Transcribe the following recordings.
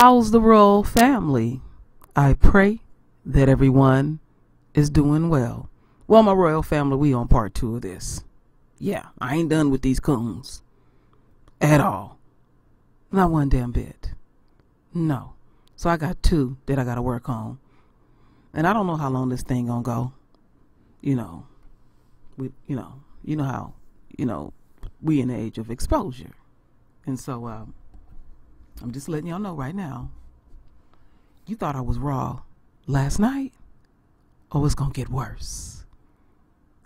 How's the royal family? I pray that everyone is doing well. Well, my royal family, we on part two of this. Yeah, I ain't done with these coons. At all. Not one damn bit. No. So I got two that I gotta work on. And I don't know how long this thing gonna go. You know. We you know, you know how, you know, we in the age of exposure. And so um I'm just letting y'all know right now. You thought I was raw last night? Oh, it's gonna get worse.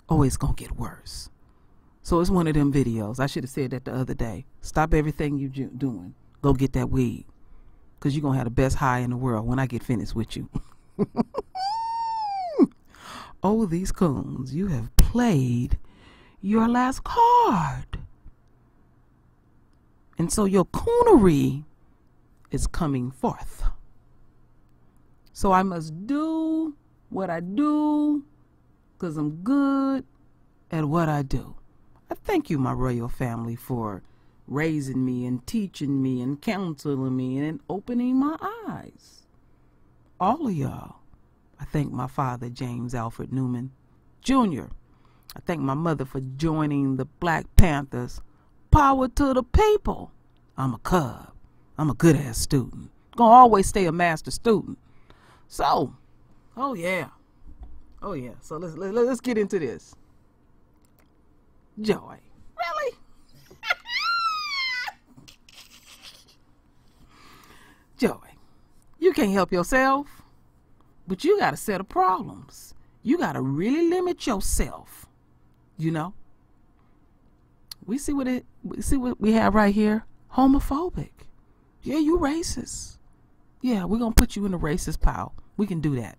Oh, it's gonna get worse. So it's one of them videos. I should have said that the other day. Stop everything you ju- doing. Go get that weed. Because you're going to have the best high in the world when I get finished with you. oh, these coons. You have played your last card. And so your coonery is coming forth. So I must do what I do because I'm good at what I do. I thank you, my royal family, for raising me and teaching me and counseling me and opening my eyes. All of y'all. I thank my father, James Alfred Newman Jr. I thank my mother for joining the Black Panthers. Power to the people. I'm a cub. I'm a good ass student. Gonna always stay a master student. So, oh yeah. Oh yeah. So let's let, let's get into this. Joy. Really? Joy. You can't help yourself, but you got a set of problems. You got to really limit yourself. You know? We see what it we see what we have right here. Homophobic. Yeah, you racist. Yeah, we're gonna put you in the racist pile. We can do that.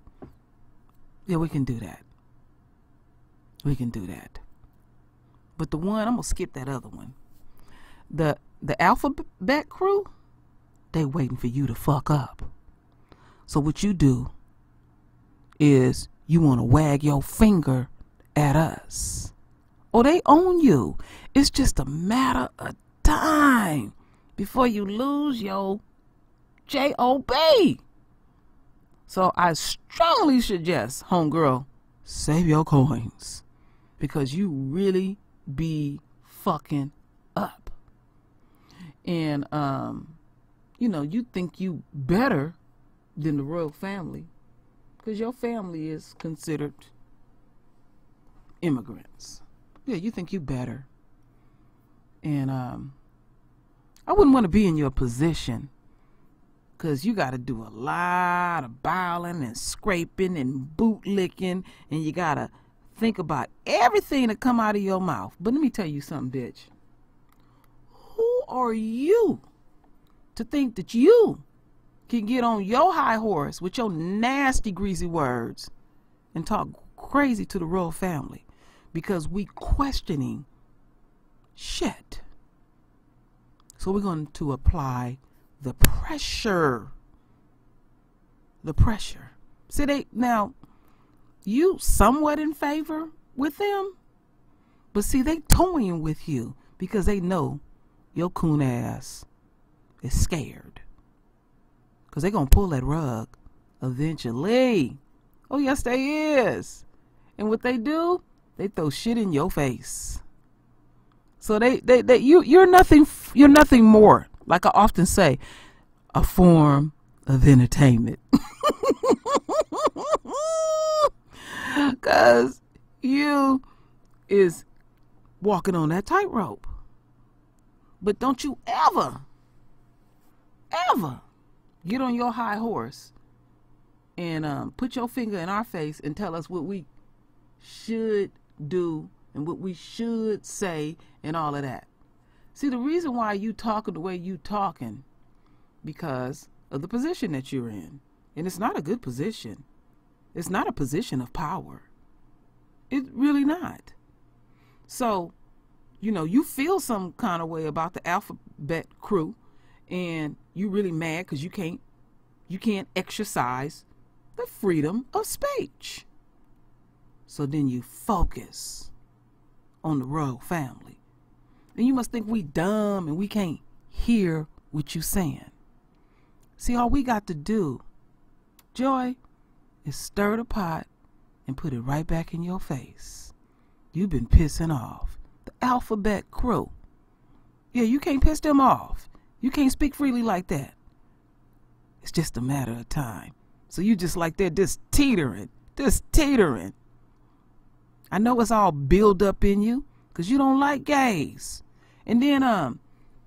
Yeah, we can do that. We can do that. But the one I'm gonna skip that other one. The the alphabet crew, they waiting for you to fuck up. So what you do is you want to wag your finger at us. Or they own you. It's just a matter of time before you lose your J-O-B. So I strongly suggest, homegirl, save your coins. Because you really be fucking up. And, um, you know, you think you better than the royal family. Because your family is considered immigrants. Yeah, you think you better. And, um, I wouldn't want to be in your position because you got to do a lot of bowling and scraping and boot licking and you got to think about everything that come out of your mouth. But let me tell you something, bitch. Who are you to think that you can get on your high horse with your nasty, greasy words and talk crazy to the royal family because we questioning shit. So we're going to apply the pressure. The pressure. See, they now you somewhat in favor with them, but see, they toying with you because they know your coon ass is scared. Because they going to pull that rug eventually. Oh, yes, they is. And what they do, they throw shit in your face. So they, they, they you, you're nothing, you're nothing more. Like I often say, a form of entertainment. Cause you is walking on that tightrope. But don't you ever, ever get on your high horse and um, put your finger in our face and tell us what we should do and what we should say and all of that. See, the reason why you talking the way you talking, because of the position that you're in. And it's not a good position. It's not a position of power. It's really not. So, you know, you feel some kind of way about the alphabet crew and you really mad because you can't you can't exercise the freedom of speech. So then you focus on the royal family. And you must think we dumb and we can't hear what you saying. See, all we got to do, Joy, is stir the pot and put it right back in your face. You've been pissing off the alphabet crew. Yeah, you can't piss them off. You can't speak freely like that. It's just a matter of time. So you just like they're just teetering, just teetering. I know it's all built up in you because you don't like gays. And then, um,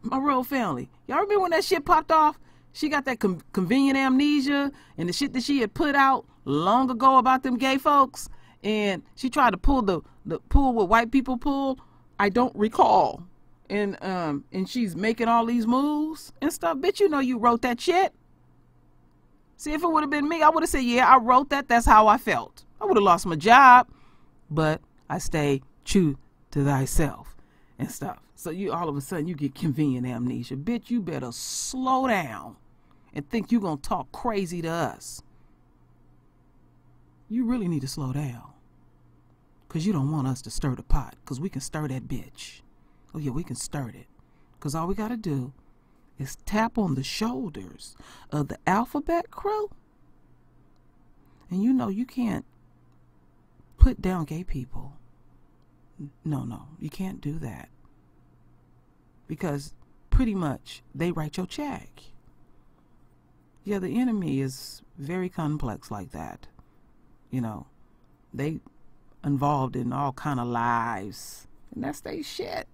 my real family. Y'all remember when that shit popped off? She got that convenient amnesia and the shit that she had put out long ago about them gay folks. And she tried to pull the, the pull what white people pull. I don't recall. And um and she's making all these moves and stuff. Bitch, you know you wrote that shit. See, if it would have been me, I would have said, yeah, I wrote that. That's how I felt. I would have lost my job, but I stay true to thyself and stuff. So you all of a sudden you get convenient amnesia. Bitch, you better slow down and think you're gonna talk crazy to us. You really need to slow down. Cause you don't want us to stir the pot. Cause we can stir that bitch. Oh yeah, we can stir it. Cause all we gotta do is tap on the shoulders of the alphabet crew. And you know you can't put down gay people. No, no, you can't do that because pretty much they write your check. Yeah, the enemy is very complex like that. You know, they involved in all kind of lives, and that's they shit.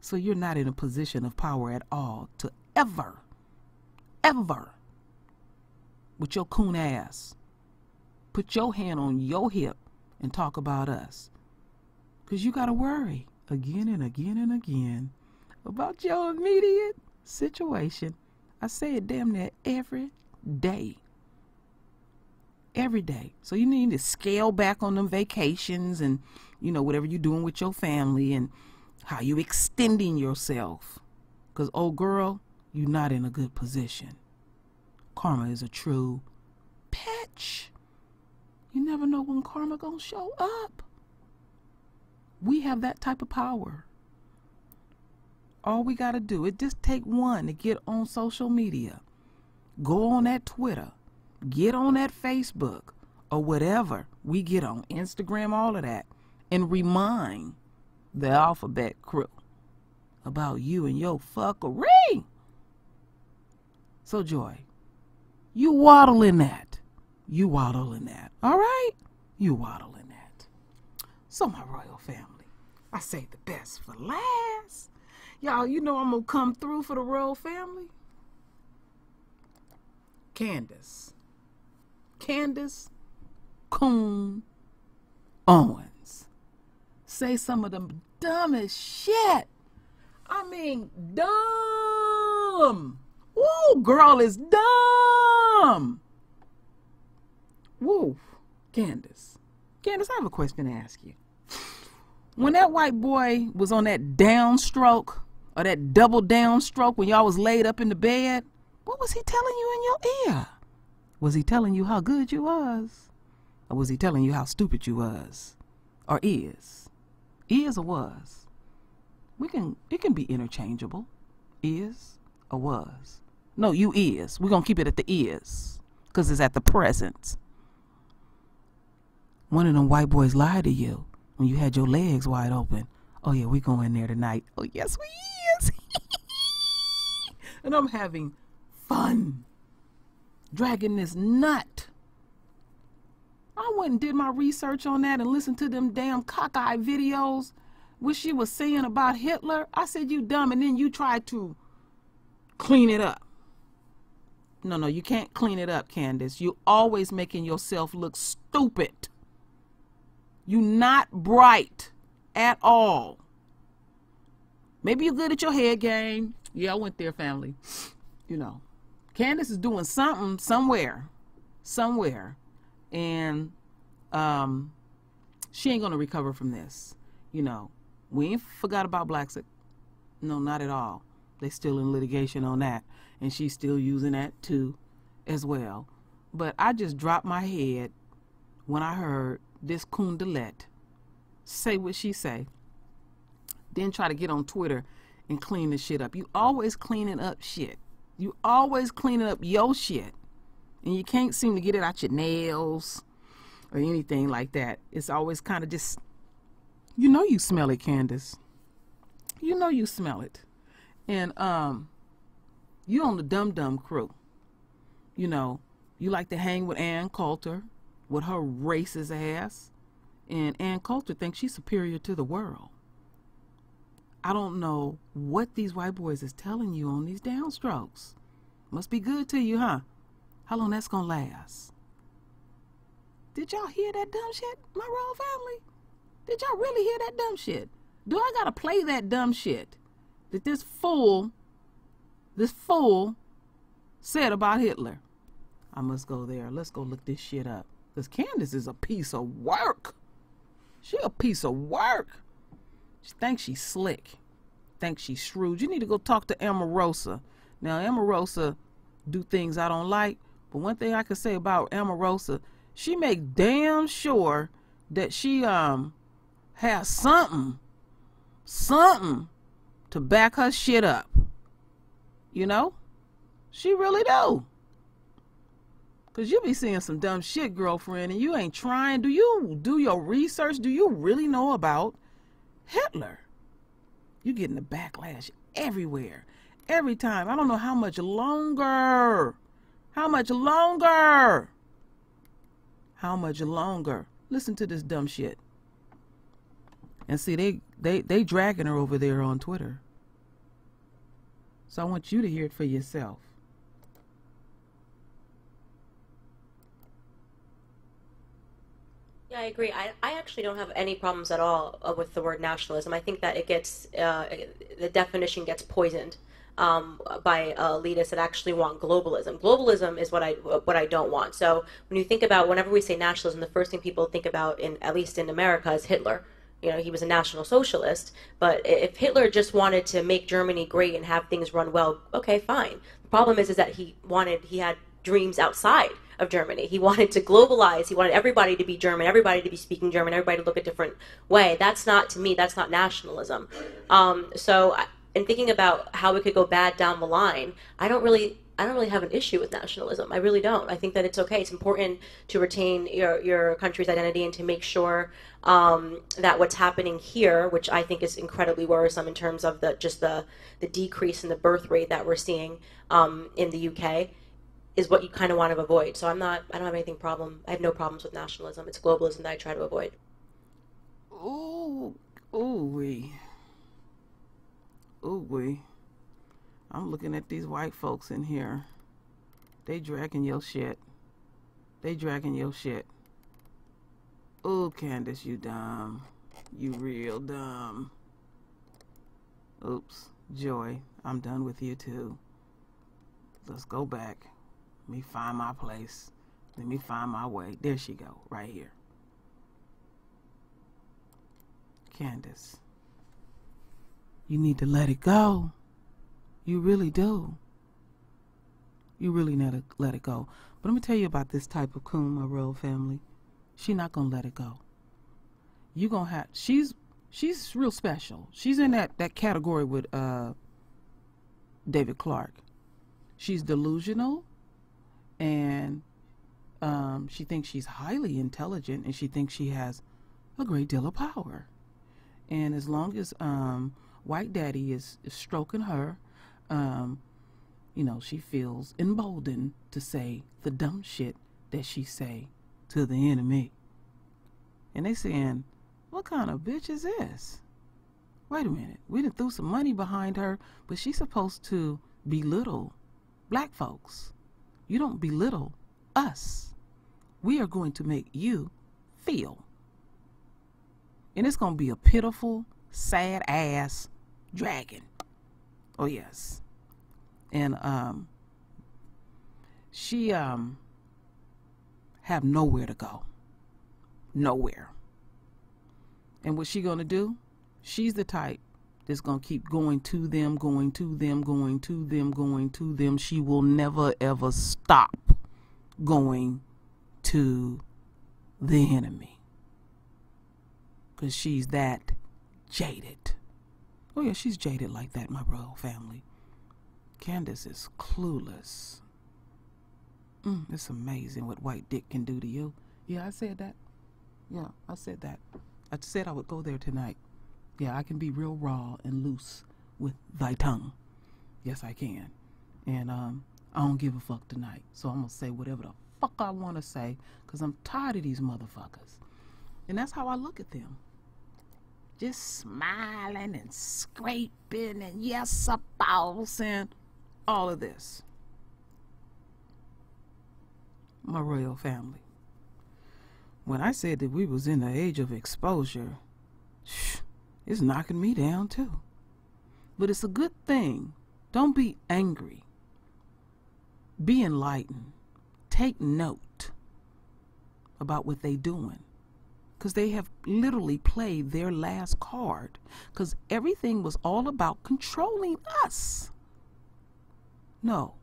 So you're not in a position of power at all to ever, ever, with your coon ass, put your hand on your hip and talk about us. Because you got to worry again and again and again about your immediate situation. I say it damn near every day. Every day. So you need to scale back on them vacations and, you know, whatever you're doing with your family and how you extending yourself. Because, oh girl, you're not in a good position. Karma is a true pitch. You never know when karma gonna show up. We have that type of power. All we got to do, it just take one to get on social media. Go on that Twitter. Get on that Facebook or whatever we get on Instagram, all of that, and remind the alphabet crew about you and your fuckery. So, Joy, you waddle in that. You waddle in that. All right? You waddle in that. So, my royal family, I say the best for last. Y'all, you know I'm gonna come through for the royal family. Candace. Candace Coon Owens. Say some of the dumbest shit. I mean, dumb. Woo, girl is dumb. Woo, Candace. Candace, I have a question to ask you. When that white boy was on that downstroke, or that double down stroke when y'all was laid up in the bed, what was he telling you in your ear? Was he telling you how good you was? Or was he telling you how stupid you was? Or is? Is or was? We can it can be interchangeable. Is or was. No, you is. We're gonna keep it at the is. Cause it's at the present. One of them white boys lied to you when you had your legs wide open. Oh yeah, we going there tonight. Oh yes we is. and I'm having fun dragging this nut. I went and did my research on that and listened to them damn cockeyed videos what she was saying about Hitler. I said, you dumb, and then you tried to clean it up. No, no, you can't clean it up, Candace. You always making yourself look stupid. You not bright at all. Maybe you're good at your head game. Yeah, I went there, family. You know, Candace is doing something somewhere, somewhere, and um, she ain't gonna recover from this. You know, we ain't forgot about Blackson. No, not at all. They still in litigation on that, and she's still using that too, as well. But I just dropped my head when I heard this Kundalette say what she say then try to get on Twitter and clean the shit up. You always cleaning up shit. You always cleaning up your shit. And you can't seem to get it out your nails or anything like that. It's always kind of just, you know, you smell it, Candace. You know, you smell it. And um, you on the Dum Dum crew. You know, you like to hang with Ann Coulter with her racist ass. And Ann Coulter thinks she's superior to the world. I don't know what these white boys is telling you on these downstrokes. Must be good to you, huh? How long that's gonna last? Did y'all hear that dumb shit, my royal family? Did y'all really hear that dumb shit? Do I gotta play that dumb shit that this fool, this fool, said about Hitler? I must go there. Let's go look this shit up. Because Candace is a piece of work. She a piece of work. She thinks she's slick. Thinks she's shrewd. You need to go talk to Omarosa. Now, Omarosa do things I don't like. But one thing I can say about Omarosa, she make damn sure that she um has something, something to back her shit up. You know? She really do. Cause you be seeing some dumb shit, girlfriend, and you ain't trying. Do you do your research? Do you really know about Hitler? You getting the backlash everywhere, every time. I don't know how much longer. How much longer? How much longer? Listen to this dumb shit. And see, they they they dragging her over there on Twitter. So I want you to hear it for yourself. Yeah, I agree. I, I actually don't have any problems at all uh, with the word nationalism. I think that it gets uh, the definition gets poisoned um, by elitists that actually want globalism. Globalism is what I what I don't want. So when you think about whenever we say nationalism, the first thing people think about in at least in America is Hitler. You know, he was a national socialist. But if Hitler just wanted to make Germany great and have things run well, okay, fine. The problem is is that he wanted he had dreams outside of Germany. He wanted to globalize. He wanted everybody to be German, everybody to be speaking German, everybody to look a different way. That's not to me. That's not nationalism. Um, so, in thinking about how it could go bad down the line, I don't really. I don't really have an issue with nationalism. I really don't. I think that it's okay. It's important to retain your, your country's identity and to make sure um, that what's happening here, which I think is incredibly worrisome in terms of the just the the decrease in the birth rate that we're seeing um, in the UK, is what you kind of want to avoid. So I'm not, I don't have anything problem. I have no problems with nationalism. It's globalism that I try to avoid. Ooh, ooh wee, ooh wee. I'm looking at these white folks in here. They dragging your shit. They dragging your shit. Ooh, Candace, you dumb. You real dumb. Oops, Joy, I'm done with you too. Let's go back. Let me find my place. Let me find my way. There she go, right here. Candace, you need to let it go. You really do. You really need to let it go. But let me tell you about this type of coon, my royal family. She not gonna let it go. You gonna have she's she's real special. She's in that that category with uh David Clarke. She's delusional and um, she thinks she's highly intelligent and she thinks she has a great deal of power. And as long as um, White Daddy is, is stroking her, um, you know, she feels emboldened to say the dumb shit that she say to the enemy. And they saying, what kind of bitch is this? Wait a minute. We done threw some money behind her, but she's supposed to belittle black folks. You don't belittle us. We are going to make you feel. And it's going to be a pitiful, sad ass dragon. Oh yes. And um she um have nowhere to go. Nowhere. And what's she going to do? She's the type that's going to keep going to them, going to them, going to them, going to them. She will never ever stop going to the enemy. Because she's that jaded. Oh, yeah, she's jaded like that, my royal family. Candace is clueless. Mm, it's amazing what white dick can do to you. Yeah, I said that. Yeah, I said that. I said I would go there tonight. Yeah, I can be real raw and loose with thy tongue. Yes, I can. And um, I don't give a fuck tonight. So I'm going to say whatever the fuck I want to say because I'm tired of these motherfuckers. And that's how I look at them. Just smiling and scraping and yes, a boss and all of this. My royal family. When I said that we was in the age of exposure, shh, it's knocking me down too. But it's a good thing. Don't be angry. Be enlightened. Take note about what they're doing. Because they have literally played their last card. Because everything was all about controlling us. No,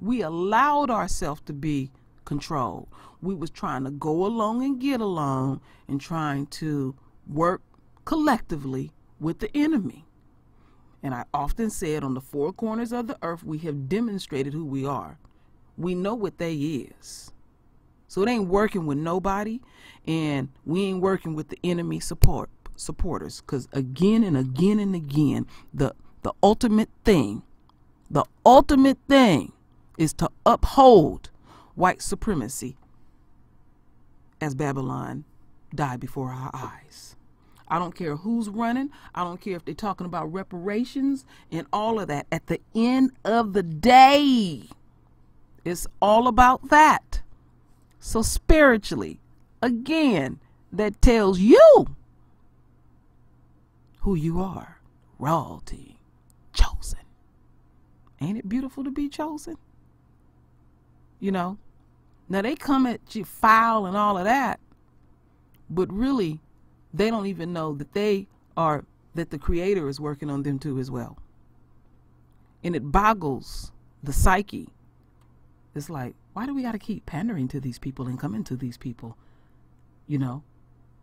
we allowed ourselves to be controlled. We was trying to go along and get along and trying to work collectively with the enemy. And I often said on the four corners of the earth, we have demonstrated who we are. We know what they is. So it ain't working with nobody, and we ain't working with the enemy support supporters. Cause again and again and again, the the ultimate thing the ultimate thing is to uphold white supremacy as Babylon died before our eyes. I don't care who's running. I don't care if they're talking about reparations and all of that. At the end of the day, it's all about that. So, spiritually, again, that tells you who you are royalty, chosen. Ain't it beautiful to be chosen? You know? Now they come at you foul and all of that, but really, they don't even know that they are, that the Creator is working on them too as well. And it boggles the psyche. It's like, why do we got to keep pandering to these people and coming to these people? You know,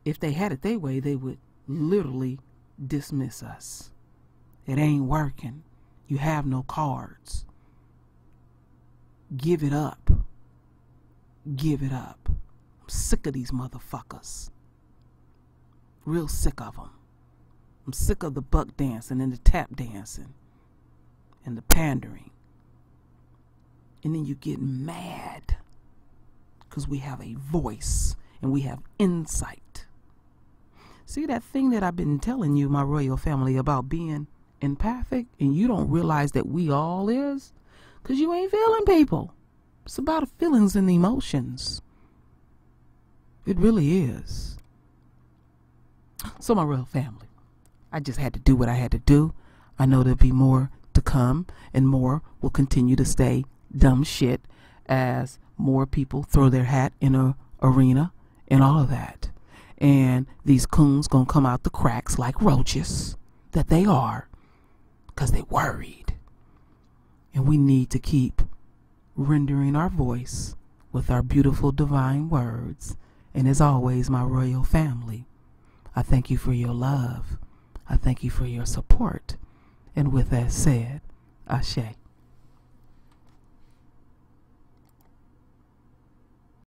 if they had it their way, they would literally dismiss us. It ain't working. You have no cards. Give it up. Give it up. I'm sick of these motherfuckers. Real sick of them. I'm sick of the buck dancing and the tap dancing and the pandering. And then you get mad because we have a voice and we have insight. See that thing that I've been telling you, my royal family, about being empathic and you don't realize that we all is because you ain't feeling people. It's about feelings and the emotions. It really is. So, my royal family, I just had to do what I had to do. I know there'll be more to come, and more will continue to stay dumb shit as more people throw their hat in a arena and all of that. And these coons gonna come out the cracks like roaches that they are because they're worried. And we need to keep rendering our voice with our beautiful divine words. And as always, my royal family, I thank you for your love. I thank you for your support. And with that said, Ashe.